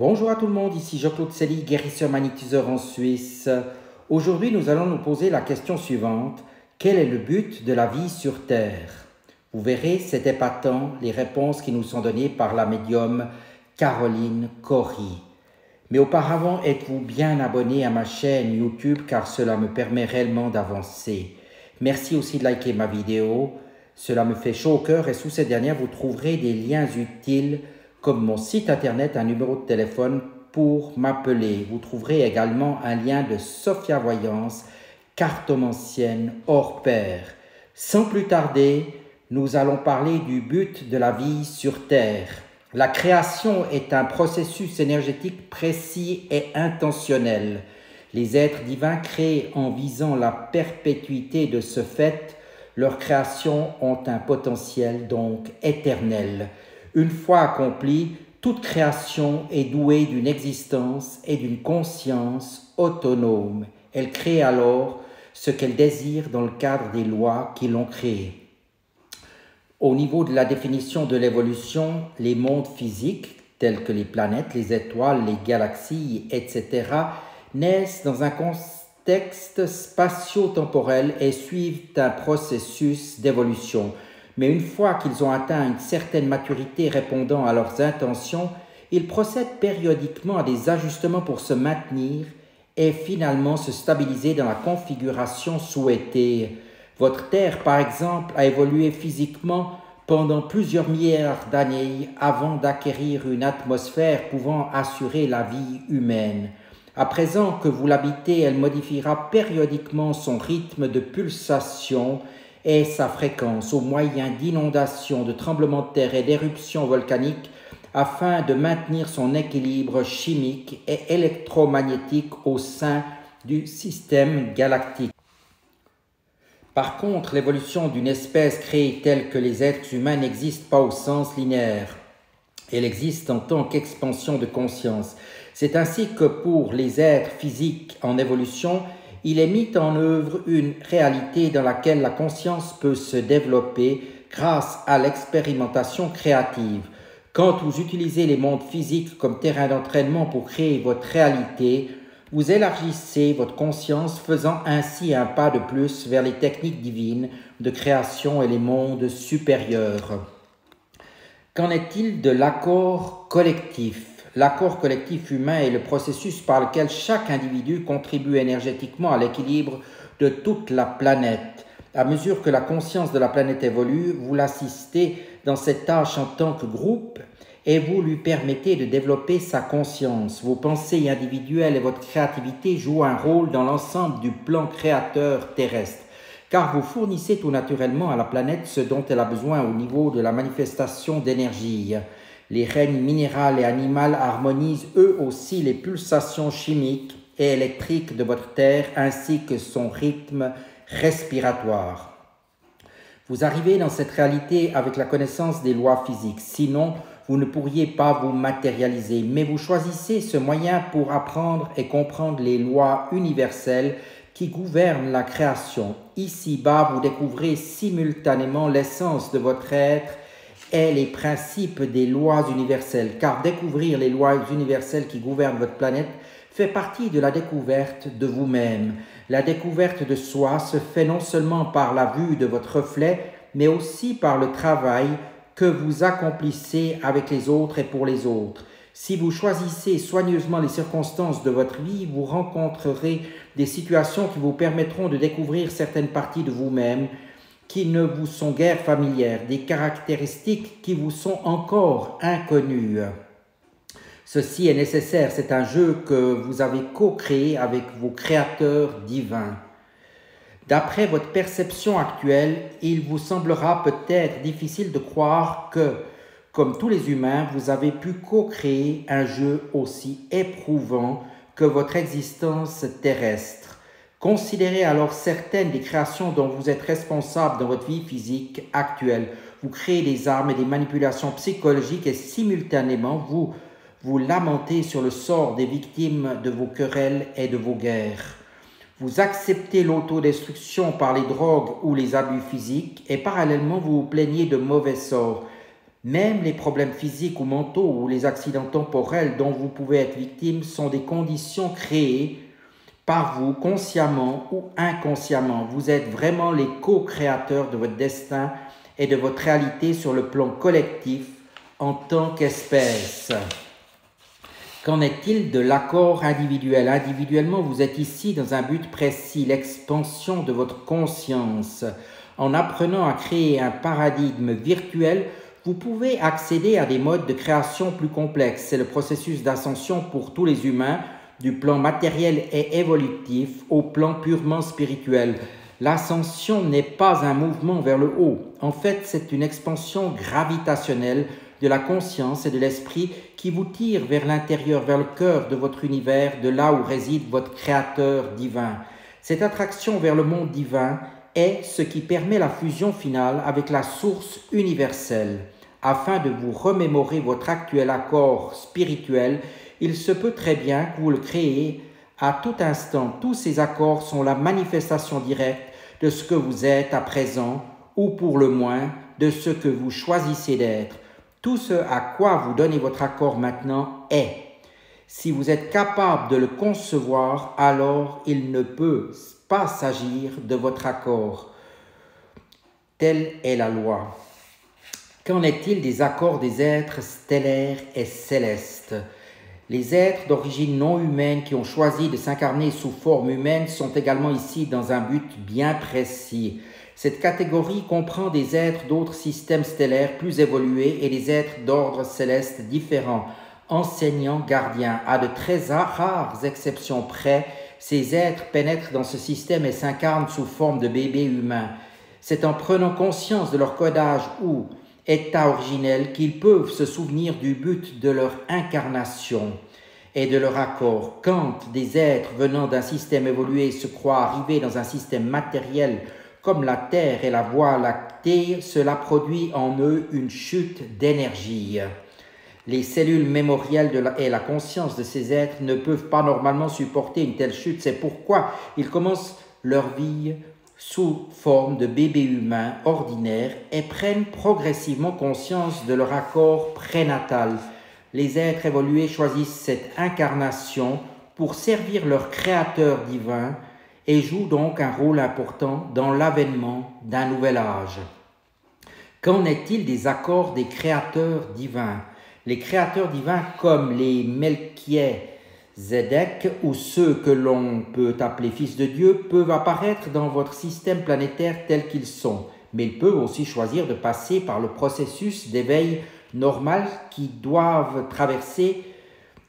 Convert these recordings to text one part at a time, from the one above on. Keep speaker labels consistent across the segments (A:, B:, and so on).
A: Bonjour à tout le monde, ici Jean-Claude Selly, guérisseur magnétiseur en Suisse. Aujourd'hui, nous allons nous poser la question suivante. Quel est le but de la vie sur Terre? Vous verrez, c'est épatant les réponses qui nous sont données par la médium Caroline Cory. Mais auparavant, êtes-vous bien abonné à ma chaîne YouTube car cela me permet réellement d'avancer. Merci aussi de liker ma vidéo. Cela me fait chaud au cœur et sous cette dernière, vous trouverez des liens utiles comme mon site internet, un numéro de téléphone pour m'appeler. Vous trouverez également un lien de Sophia Voyance, cartomancienne hors pair. Sans plus tarder, nous allons parler du but de la vie sur Terre. La création est un processus énergétique précis et intentionnel. Les êtres divins créés en visant la perpétuité de ce fait, leurs créations ont un potentiel donc éternel. Une fois accomplie, toute création est douée d'une existence et d'une conscience autonome. Elle crée alors ce qu'elle désire dans le cadre des lois qui l'ont créée. Au niveau de la définition de l'évolution, les mondes physiques, tels que les planètes, les étoiles, les galaxies, etc., naissent dans un contexte spatio-temporel et suivent un processus d'évolution mais une fois qu'ils ont atteint une certaine maturité répondant à leurs intentions, ils procèdent périodiquement à des ajustements pour se maintenir et finalement se stabiliser dans la configuration souhaitée. Votre Terre, par exemple, a évolué physiquement pendant plusieurs milliards d'années avant d'acquérir une atmosphère pouvant assurer la vie humaine. À présent que vous l'habitez, elle modifiera périodiquement son rythme de pulsation et sa fréquence au moyen d'inondations, de tremblements de terre et d'éruptions volcaniques afin de maintenir son équilibre chimique et électromagnétique au sein du système galactique. Par contre, l'évolution d'une espèce créée telle que les êtres humains n'existe pas au sens linéaire. Elle existe en tant qu'expansion de conscience. C'est ainsi que pour les êtres physiques en évolution, il est mis en œuvre une réalité dans laquelle la conscience peut se développer grâce à l'expérimentation créative. Quand vous utilisez les mondes physiques comme terrain d'entraînement pour créer votre réalité, vous élargissez votre conscience, faisant ainsi un pas de plus vers les techniques divines de création et les mondes supérieurs. Qu'en est-il de l'accord collectif? L'accord collectif humain est le processus par lequel chaque individu contribue énergétiquement à l'équilibre de toute la planète. À mesure que la conscience de la planète évolue, vous l'assistez dans cette tâche en tant que groupe et vous lui permettez de développer sa conscience. Vos pensées individuelles et votre créativité jouent un rôle dans l'ensemble du plan créateur terrestre, car vous fournissez tout naturellement à la planète ce dont elle a besoin au niveau de la manifestation d'énergie. Les règnes minéral et animal harmonisent eux aussi les pulsations chimiques et électriques de votre Terre ainsi que son rythme respiratoire. Vous arrivez dans cette réalité avec la connaissance des lois physiques, sinon vous ne pourriez pas vous matérialiser, mais vous choisissez ce moyen pour apprendre et comprendre les lois universelles qui gouvernent la création. Ici-bas, vous découvrez simultanément l'essence de votre être est les principes des lois universelles, car découvrir les lois universelles qui gouvernent votre planète fait partie de la découverte de vous-même. La découverte de soi se fait non seulement par la vue de votre reflet, mais aussi par le travail que vous accomplissez avec les autres et pour les autres. Si vous choisissez soigneusement les circonstances de votre vie, vous rencontrerez des situations qui vous permettront de découvrir certaines parties de vous-même, qui ne vous sont guère familières, des caractéristiques qui vous sont encore inconnues. Ceci est nécessaire, c'est un jeu que vous avez co-créé avec vos créateurs divins. D'après votre perception actuelle, il vous semblera peut-être difficile de croire que, comme tous les humains, vous avez pu co-créer un jeu aussi éprouvant que votre existence terrestre. Considérez alors certaines des créations dont vous êtes responsable dans votre vie physique actuelle. Vous créez des armes et des manipulations psychologiques et simultanément vous vous lamentez sur le sort des victimes de vos querelles et de vos guerres. Vous acceptez l'autodestruction par les drogues ou les abus physiques et parallèlement vous vous plaignez de mauvais sorts. Même les problèmes physiques ou mentaux ou les accidents temporels dont vous pouvez être victime sont des conditions créées par vous consciemment ou inconsciemment. Vous êtes vraiment les co-créateurs de votre destin et de votre réalité sur le plan collectif en tant qu'espèce. Qu'en est-il de l'accord individuel? Individuellement, vous êtes ici dans un but précis, l'expansion de votre conscience. En apprenant à créer un paradigme virtuel, vous pouvez accéder à des modes de création plus complexes. C'est le processus d'ascension pour tous les humains, du plan matériel et évolutif au plan purement spirituel. L'ascension n'est pas un mouvement vers le haut. En fait, c'est une expansion gravitationnelle de la conscience et de l'esprit qui vous tire vers l'intérieur, vers le cœur de votre univers, de là où réside votre Créateur divin. Cette attraction vers le monde divin est ce qui permet la fusion finale avec la source universelle. Afin de vous remémorer votre actuel accord spirituel, il se peut très bien que vous le créez à tout instant. Tous ces accords sont la manifestation directe de ce que vous êtes à présent, ou pour le moins de ce que vous choisissez d'être. Tout ce à quoi vous donnez votre accord maintenant est. Si vous êtes capable de le concevoir, alors il ne peut pas s'agir de votre accord. Telle est la loi. Qu'en est-il des accords des êtres stellaires et célestes? Les êtres d'origine non humaine qui ont choisi de s'incarner sous forme humaine sont également ici dans un but bien précis. Cette catégorie comprend des êtres d'autres systèmes stellaires plus évolués et des êtres d'ordre céleste différents, enseignants, gardiens. À de très rares exceptions près, ces êtres pénètrent dans ce système et s'incarnent sous forme de bébés humains. C'est en prenant conscience de leur codage ou état originel qu'ils peuvent se souvenir du but de leur incarnation et de leur accord. Quand des êtres venant d'un système évolué se croient arrivés dans un système matériel comme la Terre et la Voie lactée, cela produit en eux une chute d'énergie. Les cellules mémorielles et la conscience de ces êtres ne peuvent pas normalement supporter une telle chute. C'est pourquoi ils commencent leur vie sous forme de bébés humains ordinaires et prennent progressivement conscience de leur accord prénatal. Les êtres évolués choisissent cette incarnation pour servir leur Créateur divin et joue donc un rôle important dans l'avènement d'un nouvel âge. Qu'en est-il des accords des créateurs divins? Les créateurs divins comme les Zedek ou ceux que l'on peut appeler fils de Dieu peuvent apparaître dans votre système planétaire tel qu'ils sont, mais ils peuvent aussi choisir de passer par le processus d'éveil normal qui doivent traverser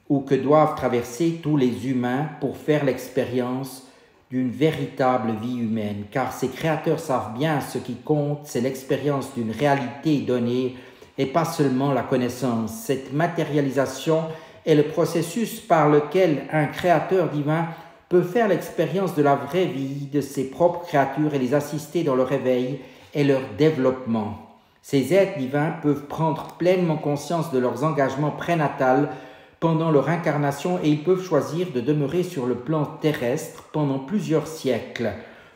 A: ou que doivent traverser tous les humains pour faire l'expérience d'une véritable vie humaine, car ces créateurs savent bien ce qui compte, c'est l'expérience d'une réalité donnée et pas seulement la connaissance. Cette matérialisation est le processus par lequel un créateur divin peut faire l'expérience de la vraie vie de ses propres créatures et les assister dans leur réveil et leur développement. Ces êtres divins peuvent prendre pleinement conscience de leurs engagements prénatals pendant leur incarnation et ils peuvent choisir de demeurer sur le plan terrestre pendant plusieurs siècles.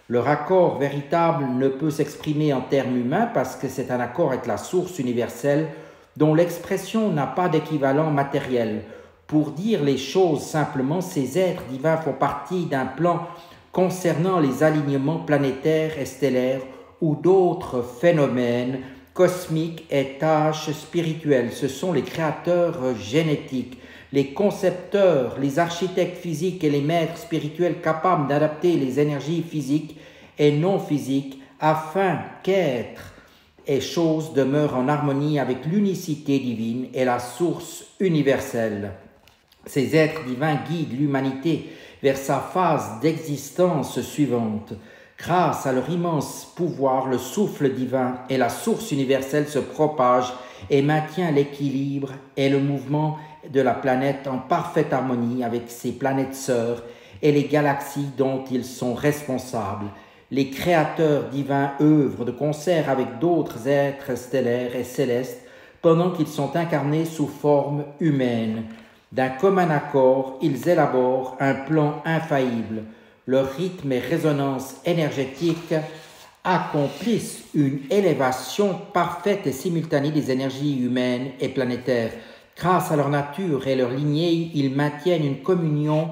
A: Leur accord véritable ne peut s'exprimer en termes humains parce que c'est un accord avec la source universelle dont l'expression n'a pas d'équivalent matériel. Pour dire les choses simplement, ces êtres divins font partie d'un plan concernant les alignements planétaires et stellaires ou d'autres phénomènes cosmiques et tâches spirituelles. Ce sont les créateurs génétiques les concepteurs, les architectes physiques et les maîtres spirituels capables d'adapter les énergies physiques et non physiques afin qu'être et chose demeurent en harmonie avec l'unicité divine et la source universelle. Ces êtres divins guident l'humanité vers sa phase d'existence suivante. Grâce à leur immense pouvoir, le souffle divin et la source universelle se propagent et maintient l'équilibre et le mouvement de la planète en parfaite harmonie avec ses planètes sœurs et les galaxies dont ils sont responsables. Les créateurs divins œuvrent de concert avec d'autres êtres stellaires et célestes pendant qu'ils sont incarnés sous forme humaine. D'un commun accord, ils élaborent un plan infaillible. Leur rythme et résonance énergétique accomplissent une élévation parfaite et simultanée des énergies humaines et planétaires. Grâce à leur nature et leur lignée, ils maintiennent une communion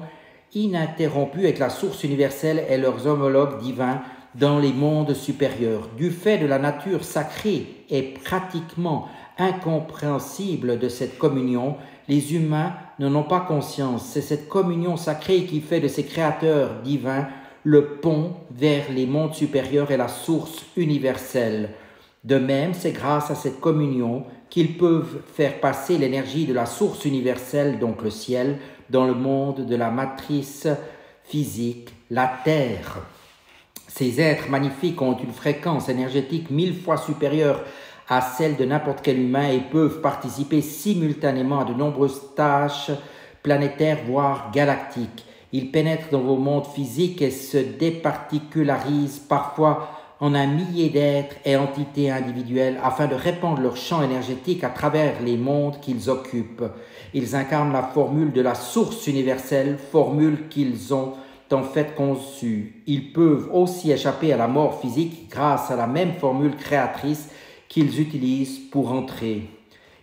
A: ininterrompue avec la source universelle et leurs homologues divins dans les mondes supérieurs. Du fait de la nature sacrée et pratiquement incompréhensible de cette communion, les humains n'en ont pas conscience. C'est cette communion sacrée qui fait de ces créateurs divins le pont vers les mondes supérieurs et la source universelle. De même, c'est grâce à cette communion qu'ils peuvent faire passer l'énergie de la source universelle, donc le ciel, dans le monde de la matrice physique, la Terre. Ces êtres magnifiques ont une fréquence énergétique mille fois supérieure à celle de n'importe quel humain et peuvent participer simultanément à de nombreuses tâches planétaires, voire galactiques. Ils pénètrent dans vos mondes physiques et se départicularisent parfois en un millier d'êtres et entités individuelles afin de répandre leur champ énergétique à travers les mondes qu'ils occupent. Ils incarnent la formule de la source universelle, formule qu'ils ont en fait conçue. Ils peuvent aussi échapper à la mort physique grâce à la même formule créatrice qu'ils utilisent pour entrer.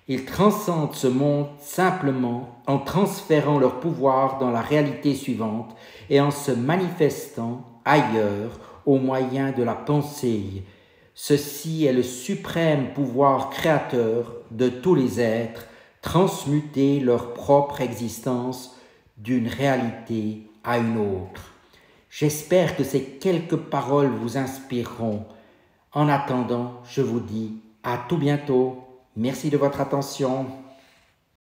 A: Ils transcendent ce monde simplement en transférant leur pouvoir dans la réalité suivante et en se manifestant ailleurs au moyen de la pensée. Ceci est le suprême pouvoir créateur de tous les êtres, transmuter leur propre existence d'une réalité à une autre. J'espère que ces quelques paroles vous inspireront. En attendant, je vous dis à tout bientôt Merci de votre attention.